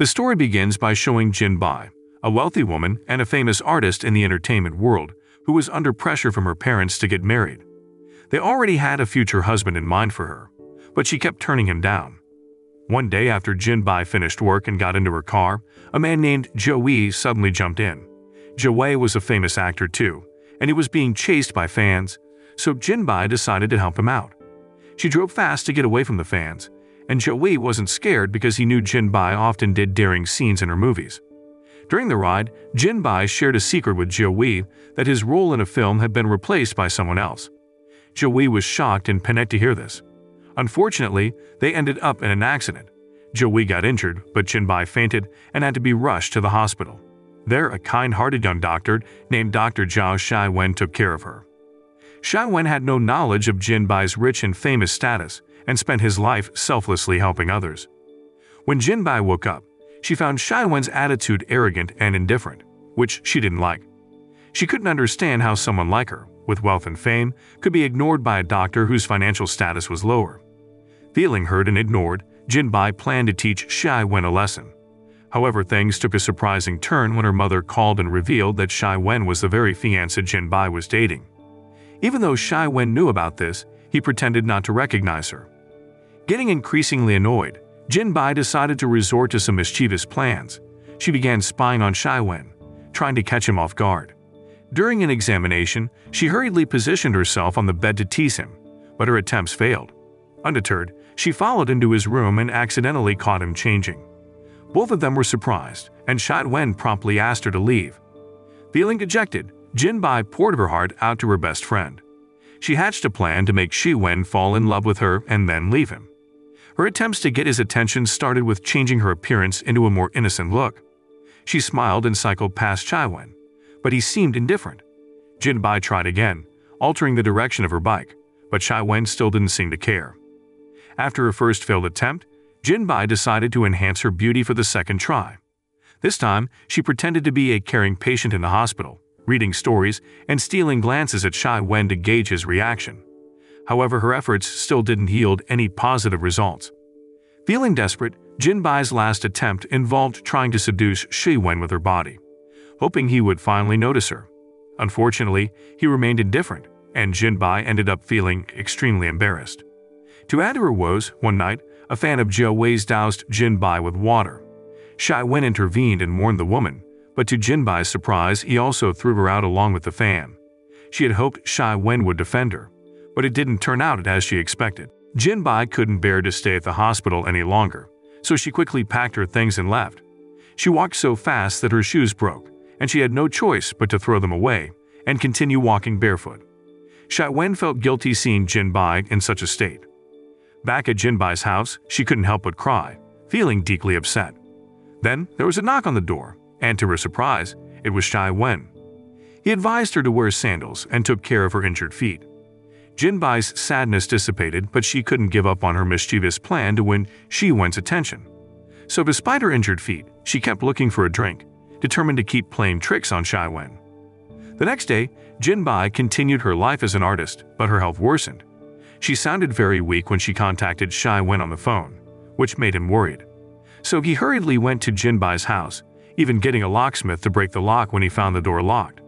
The story begins by showing Jin Bai, a wealthy woman and a famous artist in the entertainment world, who was under pressure from her parents to get married. They already had a future husband in mind for her, but she kept turning him down. One day after Jin Bai finished work and got into her car, a man named Joe Wei suddenly jumped in. Joe Wei was a famous actor too, and he was being chased by fans, so Jin Bai decided to help him out. She drove fast to get away from the fans, and Joe Wei wasn't scared because he knew Jin Bai often did daring scenes in her movies. During the ride, Jin Bai shared a secret with Joe Wei that his role in a film had been replaced by someone else. Joe Wei was shocked and panicked to hear this. Unfortunately, they ended up in an accident. Joe Wei got injured, but Jin Bai fainted and had to be rushed to the hospital. There, a kind-hearted young doctor named Dr. Zhao Shai Wen took care of her. Shai Wen had no knowledge of Jin Bai's rich and famous status and spent his life selflessly helping others. When Jin Bai woke up, she found Shai Wen's attitude arrogant and indifferent, which she didn't like. She couldn't understand how someone like her, with wealth and fame, could be ignored by a doctor whose financial status was lower. Feeling hurt and ignored, Jin Bai planned to teach Shai Wen a lesson. However, things took a surprising turn when her mother called and revealed that Shai Wen was the very fiancé Jin Bai was dating. Even though Shai Wen knew about this, he pretended not to recognize her. Getting increasingly annoyed, Jin Bai decided to resort to some mischievous plans. She began spying on Shai Wen, trying to catch him off guard. During an examination, she hurriedly positioned herself on the bed to tease him, but her attempts failed. Undeterred, she followed into his room and accidentally caught him changing. Both of them were surprised, and Shai Wen promptly asked her to leave. Feeling dejected, Jin Bai poured her heart out to her best friend. She hatched a plan to make Shi Wen fall in love with her and then leave him. Her attempts to get his attention started with changing her appearance into a more innocent look. She smiled and cycled past Shai Wen, but he seemed indifferent. Jin Bai tried again, altering the direction of her bike, but Shai Wen still didn't seem to care. After her first failed attempt, Jin Bai decided to enhance her beauty for the second try. This time, she pretended to be a caring patient in the hospital, reading stories and stealing glances at Shai Wen to gauge his reaction. However, her efforts still didn't yield any positive results. Feeling desperate, Jin Bai's last attempt involved trying to seduce Shi Wen with her body, hoping he would finally notice her. Unfortunately, he remained indifferent, and Jin Bai ended up feeling extremely embarrassed. To add to her woes, one night, a fan of Joe Wei's doused Jin Bai with water. Shai Wen intervened and warned the woman, but to Jin Bai's surprise, he also threw her out along with the fan. She had hoped Shai Wen would defend her, but it didn't turn out as she expected. Jin Bai couldn't bear to stay at the hospital any longer, so she quickly packed her things and left. She walked so fast that her shoes broke, and she had no choice but to throw them away and continue walking barefoot. Shai Wen felt guilty seeing Jin Bai in such a state. Back at Jin Bai's house, she couldn't help but cry, feeling deeply upset. Then there was a knock on the door, and to her surprise, it was Shai Wen. He advised her to wear sandals and took care of her injured feet. Jinbai's sadness dissipated, but she couldn't give up on her mischievous plan to win Shi Wen's attention. So despite her injured feet, she kept looking for a drink, determined to keep playing tricks on Shai Wen. The next day, Jinbai continued her life as an artist, but her health worsened. She sounded very weak when she contacted Shai Wen on the phone, which made him worried. So he hurriedly went to Jinbai's house, even getting a locksmith to break the lock when he found the door locked.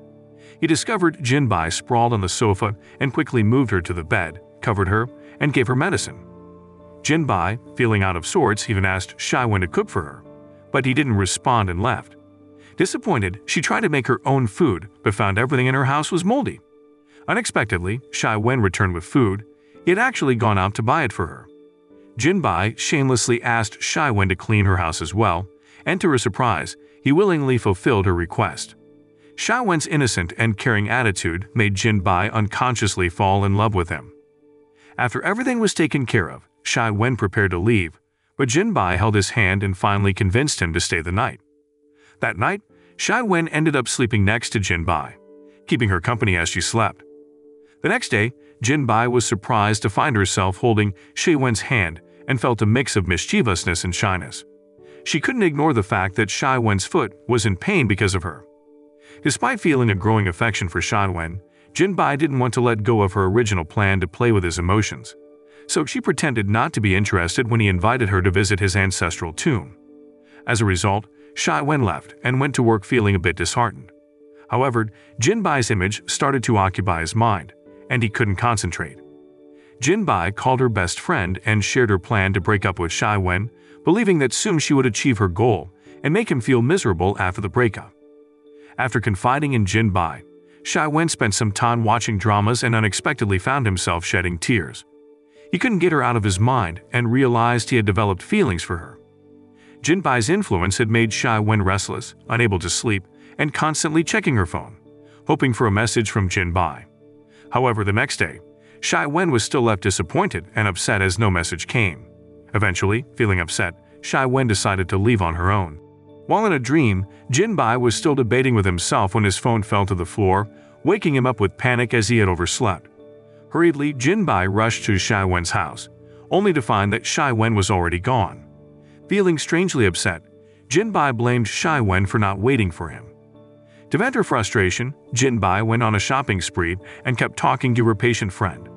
He discovered Jinbai sprawled on the sofa and quickly moved her to the bed, covered her, and gave her medicine. Jinbai, feeling out of sorts, even asked Shai Wen to cook for her, but he didn't respond and left. Disappointed, she tried to make her own food, but found everything in her house was moldy. Unexpectedly, Shai Wen returned with food. He had actually gone out to buy it for her. Jinbai shamelessly asked Shai Wen to clean her house as well, and to her surprise, he willingly fulfilled her request. Shai Wen's innocent and caring attitude made Jin Bai unconsciously fall in love with him. After everything was taken care of, Shai Wen prepared to leave, but Jin Bai held his hand and finally convinced him to stay the night. That night, Shai Wen ended up sleeping next to Jin Bai, keeping her company as she slept. The next day, Jin Bai was surprised to find herself holding Shai Wen's hand and felt a mix of mischievousness and shyness. She couldn't ignore the fact that Shai Wen's foot was in pain because of her. Despite feeling a growing affection for Shai Wen, Jin Bai didn't want to let go of her original plan to play with his emotions, so she pretended not to be interested when he invited her to visit his ancestral tomb. As a result, Shai Wen left and went to work feeling a bit disheartened. However, Jin Bai's image started to occupy his mind, and he couldn't concentrate. Jin Bai called her best friend and shared her plan to break up with Shai Wen, believing that soon she would achieve her goal and make him feel miserable after the breakup. After confiding in Jin Bai, Shai Wen spent some time watching dramas and unexpectedly found himself shedding tears. He couldn't get her out of his mind and realized he had developed feelings for her. Jin Bai's influence had made Shai Wen restless, unable to sleep, and constantly checking her phone, hoping for a message from Jin Bai. However, the next day, Shai Wen was still left disappointed and upset as no message came. Eventually, feeling upset, Shai Wen decided to leave on her own. While in a dream, Jin Bai was still debating with himself when his phone fell to the floor, waking him up with panic as he had overslept. Hurriedly, Jin Bai rushed to Shai Wen's house, only to find that Shai Wen was already gone. Feeling strangely upset, Jin Bai blamed Shai Wen for not waiting for him. To vent her frustration, Jin Bai went on a shopping spree and kept talking to her patient friend.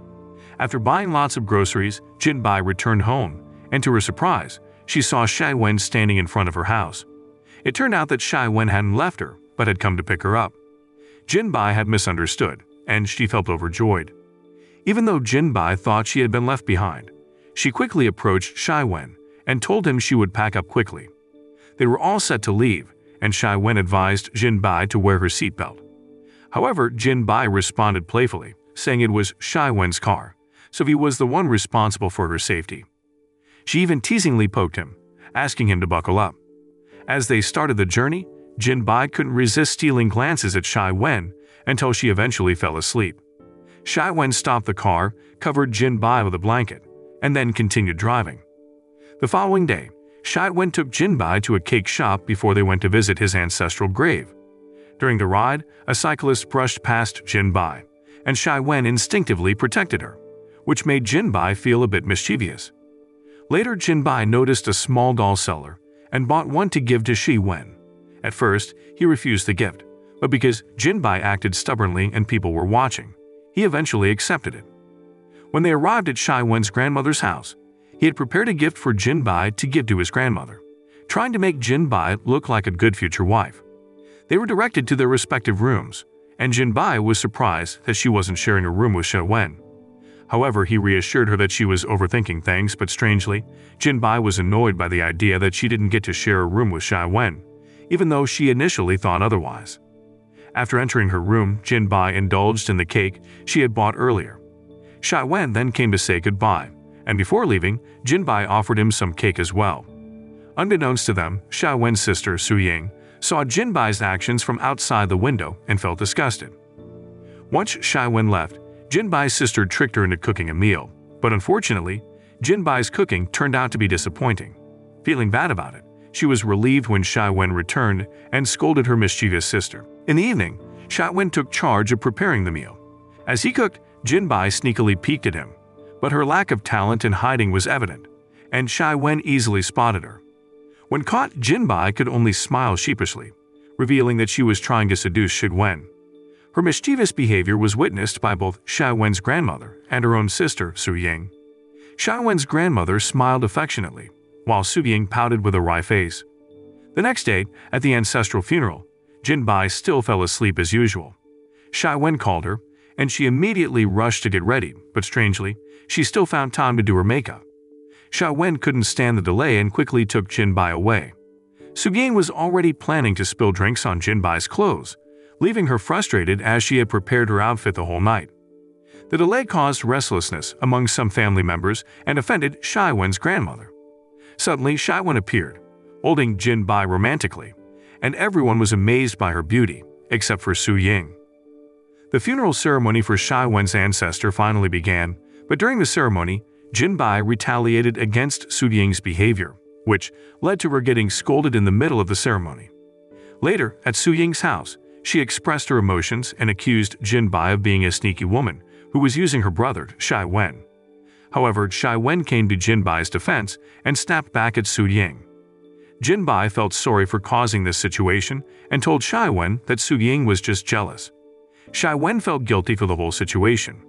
After buying lots of groceries, Jin Bai returned home, and to her surprise, she saw Shai Wen standing in front of her house. It turned out that Shai Wen hadn't left her, but had come to pick her up. Jin Bai had misunderstood, and she felt overjoyed. Even though Jin Bai thought she had been left behind, she quickly approached Shai Wen and told him she would pack up quickly. They were all set to leave, and Shai Wen advised Jin Bai to wear her seatbelt. However, Jin Bai responded playfully, saying it was Shai Wen's car, so he was the one responsible for her safety. She even teasingly poked him, asking him to buckle up. As they started the journey, Jin Bai couldn't resist stealing glances at Shai Wen until she eventually fell asleep. Shai Wen stopped the car, covered Jin Bai with a blanket, and then continued driving. The following day, Shai Wen took Jin Bai to a cake shop before they went to visit his ancestral grave. During the ride, a cyclist brushed past Jin Bai, and Shai Wen instinctively protected her, which made Jin Bai feel a bit mischievous. Later, Jin Bai noticed a small doll seller and bought one to give to Shi Wen. At first, he refused the gift, but because Jin Bai acted stubbornly and people were watching, he eventually accepted it. When they arrived at Shi Wen's grandmother's house, he had prepared a gift for Jin Bai to give to his grandmother, trying to make Jin Bai look like a good future wife. They were directed to their respective rooms, and Jin Bai was surprised that she wasn't sharing a room with Shi Wen. However, he reassured her that she was overthinking things, but strangely, Jin Bai was annoyed by the idea that she didn't get to share a room with Shai Wen, even though she initially thought otherwise. After entering her room, Jin Bai indulged in the cake she had bought earlier. Shai Wen then came to say goodbye, and before leaving, Jin Bai offered him some cake as well. Unbeknownst to them, Shai Wen's sister, Su Ying, saw Jin Bai's actions from outside the window and felt disgusted. Once Shai Wen left, Jin Bai's sister tricked her into cooking a meal, but unfortunately, Jin Bai's cooking turned out to be disappointing. Feeling bad about it, she was relieved when Shai Wen returned and scolded her mischievous sister. In the evening, Shai Wen took charge of preparing the meal. As he cooked, Jin Bai sneakily peeked at him, but her lack of talent in hiding was evident, and Shai Wen easily spotted her. When caught, Jin Bai could only smile sheepishly, revealing that she was trying to seduce Shi Wen. Her mischievous behavior was witnessed by both Shai Wen's grandmother and her own sister, Su Ying. Shai Wen's grandmother smiled affectionately, while Su Ying pouted with a wry face. The next day, at the ancestral funeral, Jin Bai still fell asleep as usual. Shai Wen called her, and she immediately rushed to get ready, but strangely, she still found time to do her makeup. Shai Wen couldn't stand the delay and quickly took Jin Bai away. Su Ying was already planning to spill drinks on Jin Bai's clothes, leaving her frustrated as she had prepared her outfit the whole night. The delay caused restlessness among some family members and offended Shai Wen's grandmother. Suddenly, Shai Wen appeared, holding Jin Bai romantically, and everyone was amazed by her beauty, except for Su Ying. The funeral ceremony for Shai Wen's ancestor finally began, but during the ceremony, Jin Bai retaliated against Su Ying's behavior, which led to her getting scolded in the middle of the ceremony. Later, at Su Ying's house, she expressed her emotions and accused Jin Bai of being a sneaky woman who was using her brother, Shai Wen. However, Shai Wen came to Jin Bai's defense and snapped back at Su Ying. Jin Bai felt sorry for causing this situation and told Shai Wen that Su Ying was just jealous. Shai Wen felt guilty for the whole situation.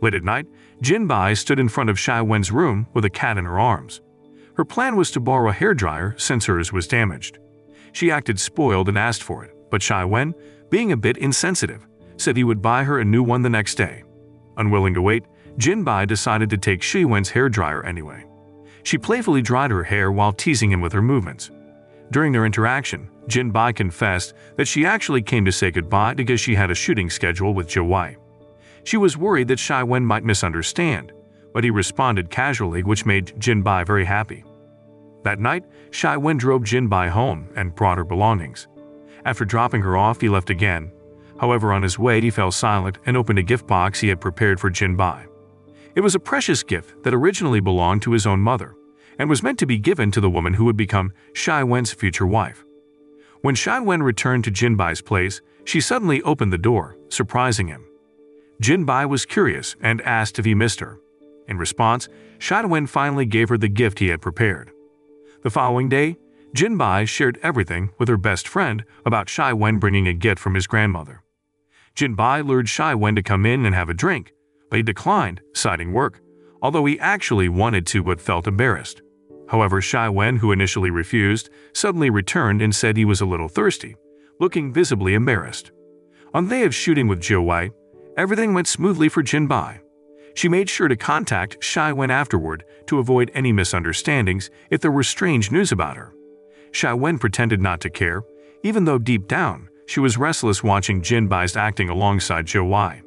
Late at night, Jin Bai stood in front of Shai Wen's room with a cat in her arms. Her plan was to borrow a hairdryer since hers was damaged. She acted spoiled and asked for it, but Shai Wen, being a bit insensitive, said he would buy her a new one the next day. Unwilling to wait, Jin Bai decided to take Shi Wen's hairdryer anyway. She playfully dried her hair while teasing him with her movements. During their interaction, Jin Bai confessed that she actually came to say goodbye because she had a shooting schedule with Zhou Wei. She was worried that Shai Wen might misunderstand, but he responded casually which made Jin Bai very happy. That night, Shai Wen drove Jin Bai home and brought her belongings. After dropping her off, he left again. However, on his way, he fell silent and opened a gift box he had prepared for Jin Bai. It was a precious gift that originally belonged to his own mother and was meant to be given to the woman who would become Shai Wen's future wife. When Shai Wen returned to Jin Bai's place, she suddenly opened the door, surprising him. Jin Bai was curious and asked if he missed her. In response, Shai Wen finally gave her the gift he had prepared. The following day, Jin Bai shared everything with her best friend about Shai Wen bringing a gift from his grandmother. Jin Bai lured Shai Wen to come in and have a drink, but he declined, citing work, although he actually wanted to but felt embarrassed. However, Shai Wen, who initially refused, suddenly returned and said he was a little thirsty, looking visibly embarrassed. On the day of shooting with Zhou Wei, everything went smoothly for Jin Bai. She made sure to contact Shai Wen afterward to avoid any misunderstandings if there were strange news about her. Shai Wen pretended not to care, even though deep down, she was restless watching Jin Bai's acting alongside Zhou Wei.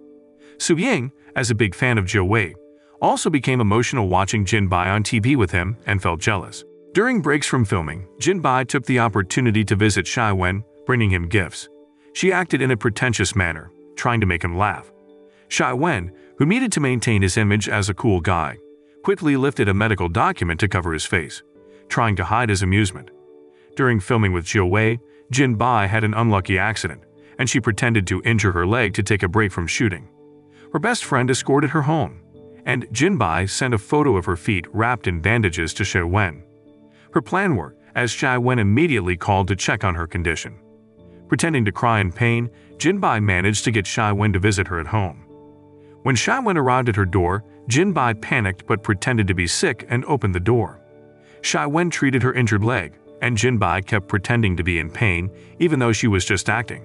Su Ying, as a big fan of Zhou Wei, also became emotional watching Jin Bai on TV with him and felt jealous. During breaks from filming, Jin Bai took the opportunity to visit Shai Wen, bringing him gifts. She acted in a pretentious manner, trying to make him laugh. Shai Wen, who needed to maintain his image as a cool guy, quickly lifted a medical document to cover his face, trying to hide his amusement. During filming with Zhou Wei, Jin Bai had an unlucky accident, and she pretended to injure her leg to take a break from shooting. Her best friend escorted her home, and Jin Bai sent a photo of her feet wrapped in bandages to Shai Wen. Her plan worked, as Shai Wen immediately called to check on her condition. Pretending to cry in pain, Jin Bai managed to get Shai Wen to visit her at home. When Shai Wen arrived at her door, Jin Bai panicked but pretended to be sick and opened the door. Shai Wen treated her injured leg, and Jin Bai kept pretending to be in pain even though she was just acting.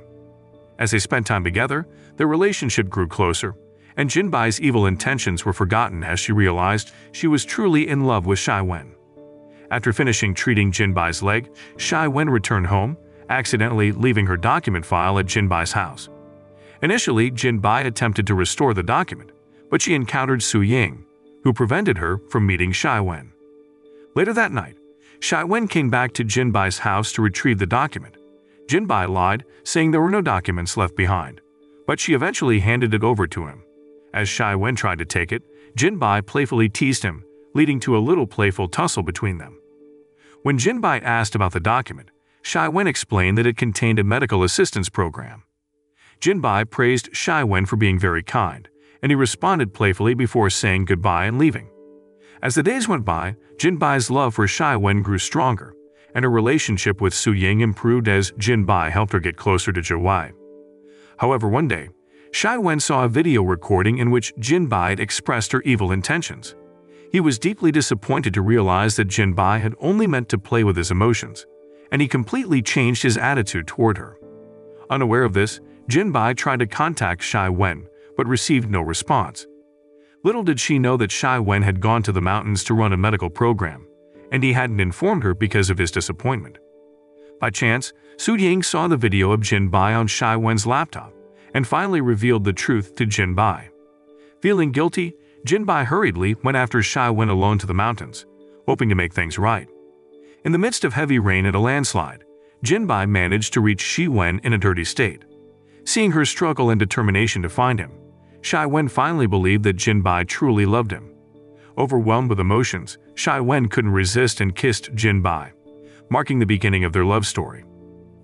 As they spent time together, their relationship grew closer, and Jin Bai's evil intentions were forgotten as she realized she was truly in love with Shai Wen. After finishing treating Jin Bai's leg, Shai Wen returned home, accidentally leaving her document file at Jin Bai's house. Initially, Jin Bai attempted to restore the document, but she encountered Su Ying, who prevented her from meeting Shai Wen. Later that night, Shai Wen came back to Jin Bai's house to retrieve the document. Jin Bai lied, saying there were no documents left behind, but she eventually handed it over to him. As Shai Wen tried to take it, Jin Bai playfully teased him, leading to a little playful tussle between them. When Jin Bai asked about the document, Shai Wen explained that it contained a medical assistance program. Jin Bai praised Shai Wen for being very kind, and he responded playfully before saying goodbye and leaving. As the days went by, Jin Bai's love for Shai Wen grew stronger, and her relationship with Su Ying improved as Jin Bai helped her get closer to Zhou Wei. However, one day, Shai Wen saw a video recording in which Jin Bai had expressed her evil intentions. He was deeply disappointed to realize that Jin Bai had only meant to play with his emotions, and he completely changed his attitude toward her. Unaware of this, Jin Bai tried to contact Shai Wen, but received no response. Little did she know that Shai Wen had gone to the mountains to run a medical program, and he hadn't informed her because of his disappointment. By chance, Su Ying saw the video of Jin Bai on Shai Wen's laptop and finally revealed the truth to Jin Bai. Feeling guilty, Jin Bai hurriedly went after Shai Wen alone to the mountains, hoping to make things right. In the midst of heavy rain and a landslide, Jin Bai managed to reach Shi Wen in a dirty state. Seeing her struggle and determination to find him, Shai Wen finally believed that Jin Bai truly loved him. Overwhelmed with emotions, Shai Wen couldn't resist and kissed Jin Bai, marking the beginning of their love story.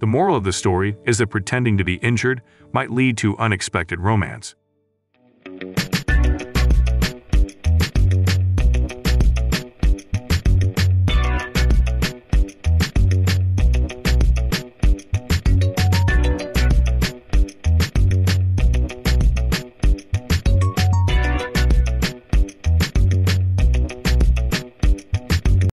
The moral of the story is that pretending to be injured might lead to unexpected romance.